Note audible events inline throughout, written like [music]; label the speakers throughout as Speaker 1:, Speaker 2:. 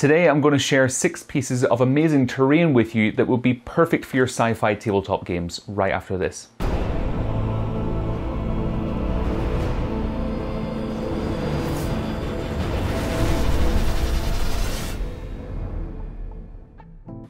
Speaker 1: Today I'm going to share six pieces of amazing terrain with you that will be perfect for your sci-fi tabletop games right after this.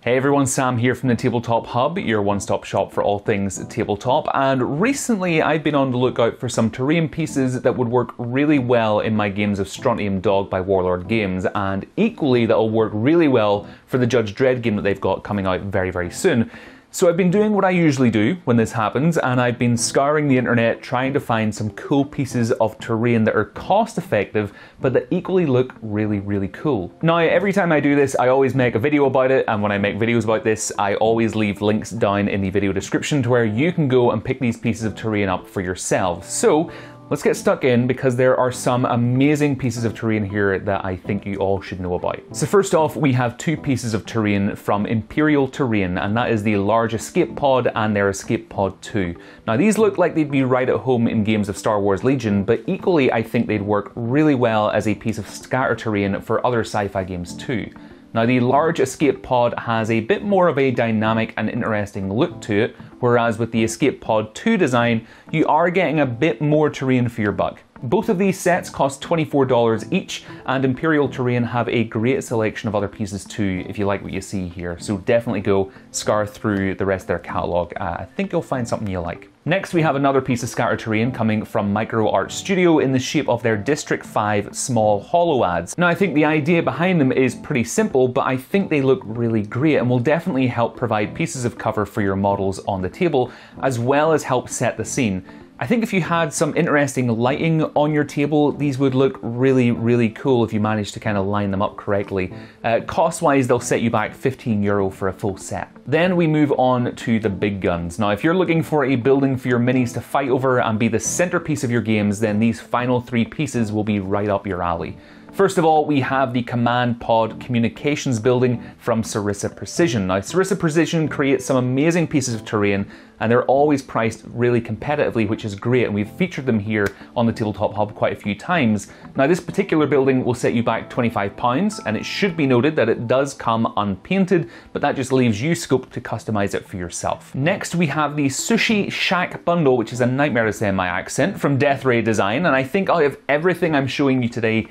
Speaker 1: Hey everyone, Sam here from the Tabletop Hub, your one stop shop for all things tabletop. And recently I've been on the lookout for some terrain pieces that would work really well in my games of Strontium Dog by Warlord Games, and equally that'll work really well for the Judge Dredd game that they've got coming out very, very soon. So I've been doing what I usually do when this happens, and I've been scouring the internet trying to find some cool pieces of terrain that are cost effective, but that equally look really, really cool. Now, every time I do this, I always make a video about it, and when I make videos about this, I always leave links down in the video description to where you can go and pick these pieces of terrain up for yourself. So Let's get stuck in because there are some amazing pieces of terrain here that I think you all should know about. So first off, we have two pieces of terrain from Imperial Terrain, and that is the large escape pod and their escape pod 2. Now these look like they'd be right at home in games of Star Wars Legion, but equally I think they'd work really well as a piece of scatter terrain for other sci-fi games too. Now the large escape pod has a bit more of a dynamic and interesting look to it, whereas with the escape pod 2 design, you are getting a bit more terrain for your buck. Both of these sets cost $24 each, and Imperial Terrain have a great selection of other pieces too, if you like what you see here. So definitely go scar through the rest of their catalogue. Uh, I think you'll find something you like. Next, we have another piece of scatter terrain coming from Micro Art Studio in the shape of their District 5 small Holo Ads. Now, I think the idea behind them is pretty simple, but I think they look really great and will definitely help provide pieces of cover for your models on the table, as well as help set the scene. I think if you had some interesting lighting on your table, these would look really, really cool if you managed to kind of line them up correctly. Uh, cost wise, they'll set you back 15 euro for a full set. Then we move on to the big guns. Now, if you're looking for a building for your minis to fight over and be the centerpiece of your games, then these final three pieces will be right up your alley. First of all, we have the Command Pod Communications Building from Sarissa Precision. Now, Sarissa Precision creates some amazing pieces of terrain and they're always priced really competitively, which is great. And we've featured them here on the Tabletop Hub quite a few times. Now, this particular building will set you back £25, and it should be noted that it does come unpainted, but that just leaves you scope to customize it for yourself. Next, we have the Sushi Shack Bundle, which is a nightmare to say in my accent, from Death Ray Design. And I think out of everything I'm showing you today,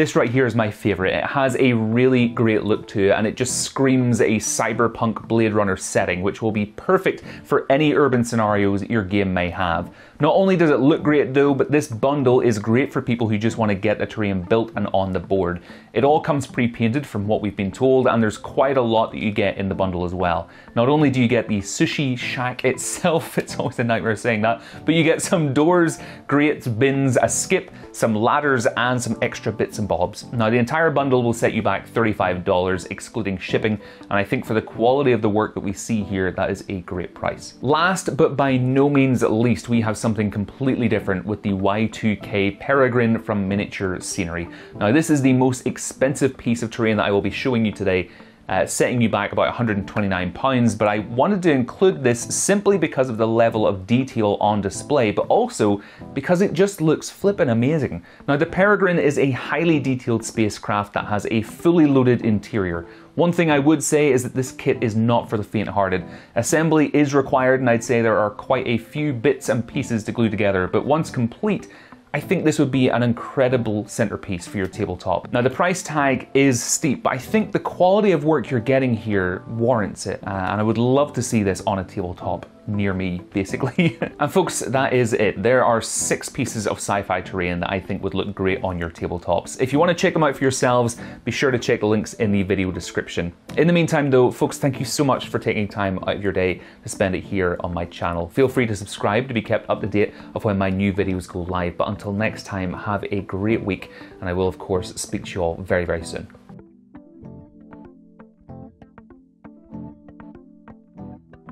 Speaker 1: this right here is my favorite. It has a really great look to it, and it just screams a cyberpunk Blade Runner setting, which will be perfect for any urban scenarios your game may have. Not only does it look great though, but this bundle is great for people who just want to get a terrain built and on the board. It all comes pre-painted from what we've been told, and there's quite a lot that you get in the bundle as well. Not only do you get the sushi shack [laughs] itself, it's always a nightmare saying that, but you get some doors, grates, bins, a skip, some ladders, and some extra bits and bobs. Now the entire bundle will set you back $35 excluding shipping, and I think for the quality of the work that we see here, that is a great price. Last but by no means least, we have something completely different with the Y2K Peregrine from Miniature Scenery. Now this is the most expensive piece of terrain that I will be showing you today uh, setting you back about £129, but I wanted to include this simply because of the level of detail on display, but also because it just looks flippin' amazing. Now, the Peregrine is a highly detailed spacecraft that has a fully loaded interior. One thing I would say is that this kit is not for the faint-hearted. Assembly is required, and I'd say there are quite a few bits and pieces to glue together, but once complete, I think this would be an incredible centerpiece for your tabletop. Now the price tag is steep, but I think the quality of work you're getting here warrants it, uh, and I would love to see this on a tabletop near me, basically. [laughs] and folks, that is it. There are six pieces of sci-fi terrain that I think would look great on your tabletops. If you want to check them out for yourselves, be sure to check the links in the video description. In the meantime though, folks, thank you so much for taking time out of your day to spend it here on my channel. Feel free to subscribe to be kept up to date of when my new videos go live. But until next time, have a great week, and I will of course speak to you all very, very soon.